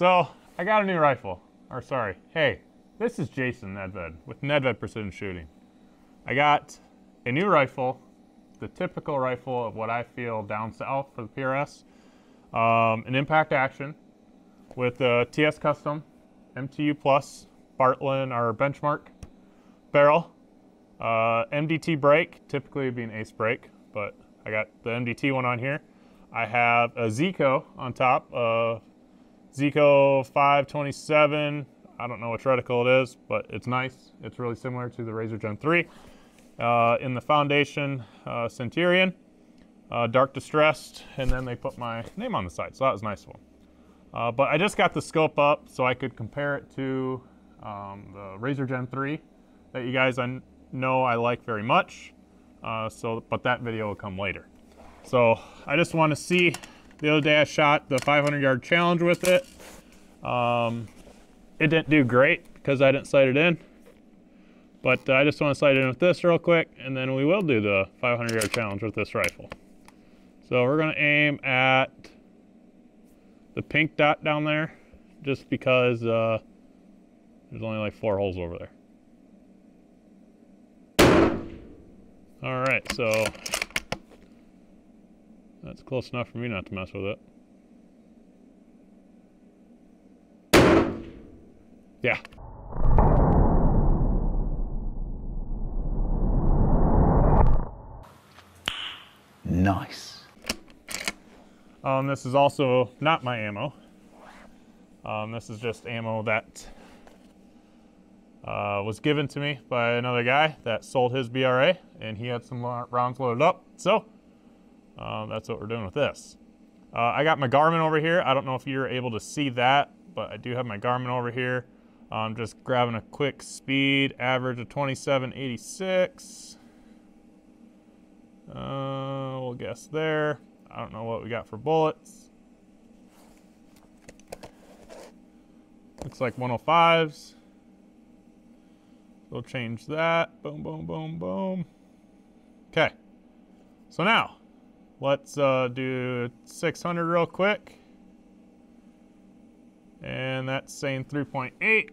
So I got a new rifle. Or sorry, hey, this is Jason Nedved with Nedved Precision Shooting. I got a new rifle, the typical rifle of what I feel down south for the PRS. Um, an impact action with a TS Custom MTU Plus Bartlein or benchmark barrel. Uh, MDT brake, typically it'd be an ace brake, but I got the MDT one on here. I have a ZCO on top, uh, ZCO 527. I don't know which reticle it is, but it's nice. It's really similar to the Razor Gen 3. Uh, in the foundation, uh, Centurion, uh, Dark Distressed, and then they put my name on the side, so that was nice one. Uh, but I just got the scope up so I could compare it to um, the Razor Gen 3 that you guys I know I like very much. Uh, so, but that video will come later. So I just want to see. The other day I shot the 500 yard challenge with it. Um, it didn't do great because I didn't sight it in. But uh, I just want to sight it in with this real quick, and then we will do the 500 yard challenge with this rifle. So we're going to aim at the pink dot down there, just because uh, there's only like four holes over there. All right, so that's close enough for me not to mess with it. Yeah. Nice. Um, this is also not my ammo. Um, this is just ammo that uh, was given to me by another guy that sold his BRA, and he had some rounds loaded up. So uh, that's what we're doing with this. Uh, I got my Garmin over here. I don't know if you're able to see that, but I do have my Garmin over here. I'm just grabbing a quick speed, average of 2786. Uh, we'll guess there. I don't know what we got for bullets. Looks like 105s. We'll change that. Boom, boom, boom, boom. Okay. So now, let's uh, do 600 real quick. And that's saying 3.8.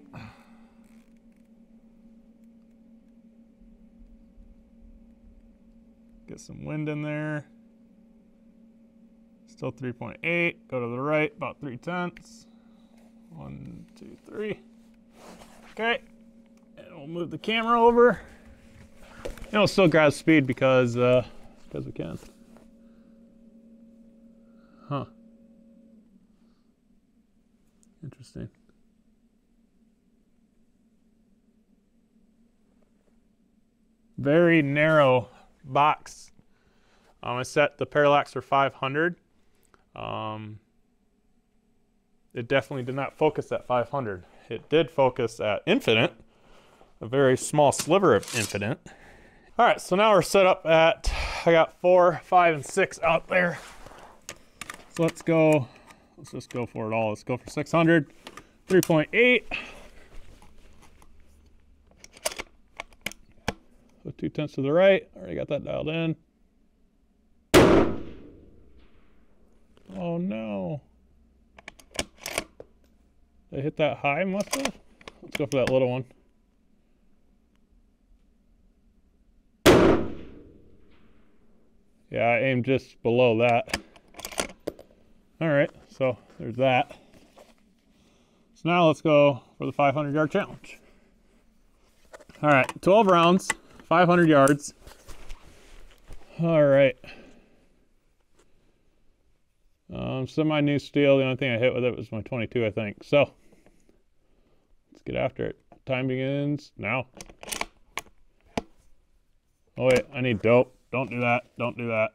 Get some wind in there. Still 3.8. Go to the right, about 3 tenths. One, two, three. Okay. And we'll move the camera over. And we'll still grab speed because, uh, because we can. Huh. Interesting. Very narrow box. Um, I set the parallax for 500. Um, it definitely did not focus at 500. It did focus at infinite, a very small sliver of infinite. All right, so now we're set up at, I got four, five, and six out there. Let's go, let's just go for it all. Let's go for 600, 3.8. So two tenths to the right, already got that dialed in. Oh no. Did I hit that high, must have? Let's go for that little one. Yeah, I aimed just below that. All right, so there's that. So now let's go for the 500 yard challenge. All right, 12 rounds, 500 yards. All right. Um, semi new steel. The only thing I hit with it was my 22, I think. So let's get after it. Time begins now. Oh wait, I need dope. Don't do that. Don't do that.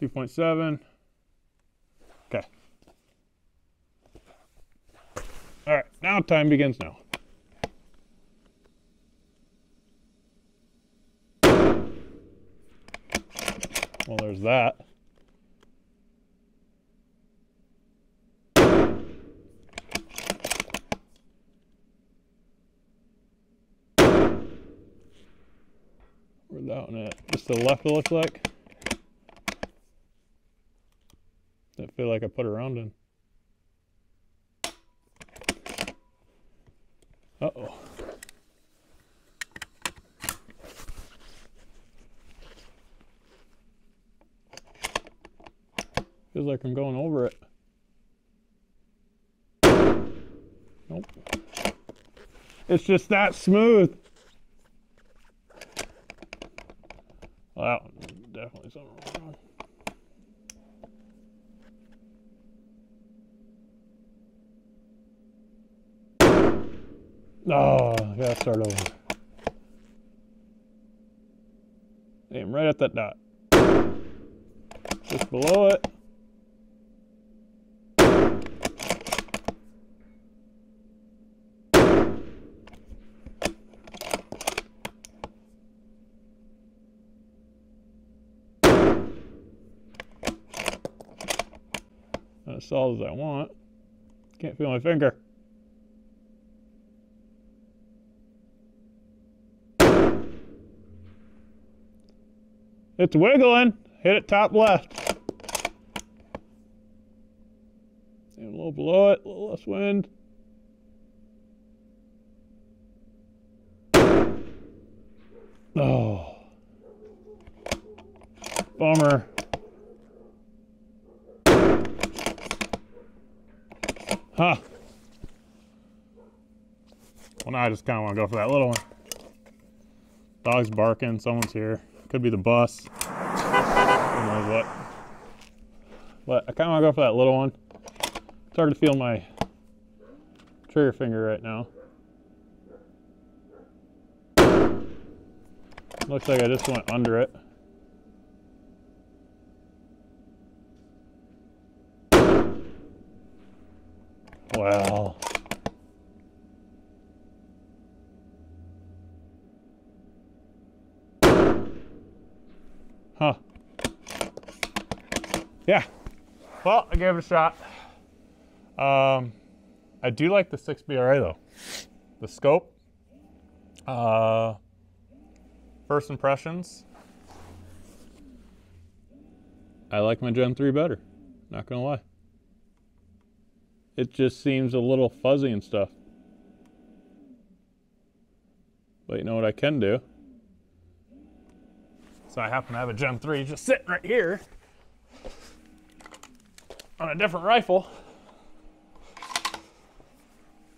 2.7. All right, now time begins now. Well, there's that. Where's that one at? Just the left, it looks like. I feel like I put a round in. Uh-oh. Feels like I'm going over it. Nope. It's just that smooth. Well, definitely something Oh, I gotta start over. Aim right at that dot. Just below it. As solid as I want. Can't feel my finger. It's wiggling. Hit it top left. And a little below it, a little less wind. Oh. Bummer. Huh. Well, now I just kind of want to go for that little one. Dog's barking. Someone's here. Could be the bus. Who knows what. But I kind of want to go for that little one. It's hard to feel my trigger finger right now. Looks like I just went under it. Well. Huh. Yeah. Well, I gave it a shot. Um, I do like the 6BRA though. The scope. Uh, first impressions. I like my Gen 3 better. Not gonna lie. It just seems a little fuzzy and stuff. But you know what I can do? So I happen to have a Gen 3 just sitting right here on a different rifle.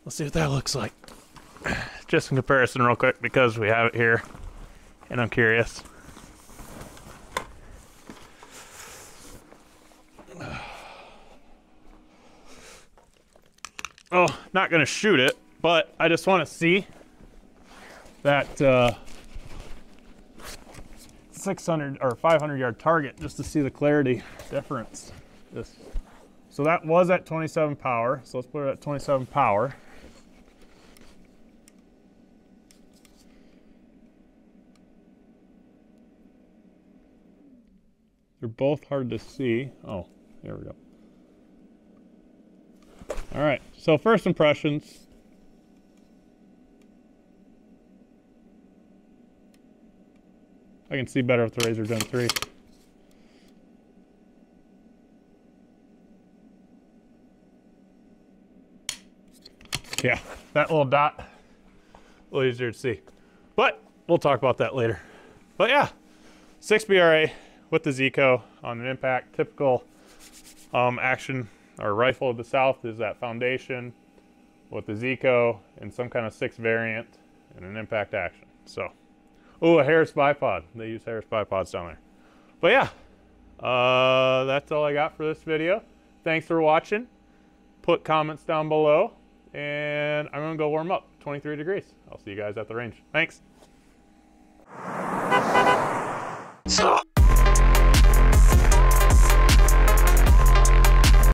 Let's see what that looks like. Just in comparison real quick because we have it here and I'm curious. Oh, not gonna shoot it, but I just wanna see that uh, 600 or 500 yard target just to see the clarity difference. So that was at 27 power. So let's put it at 27 power. They're both hard to see. Oh, there we go. All right, so first impressions. I can see better with the Razor Gen 3. Yeah, that little dot, a little easier to see. But we'll talk about that later. But yeah, 6BRA with the ZCO on an impact. Typical um, action or rifle of the South is that foundation with the ZCO and some kind of six variant and an impact action. So. Oh, a Harris bipod. They use Harris bipods down there. But yeah, uh, that's all I got for this video. Thanks for watching. Put comments down below, and I'm gonna go warm up. 23 degrees. I'll see you guys at the range. Thanks. So.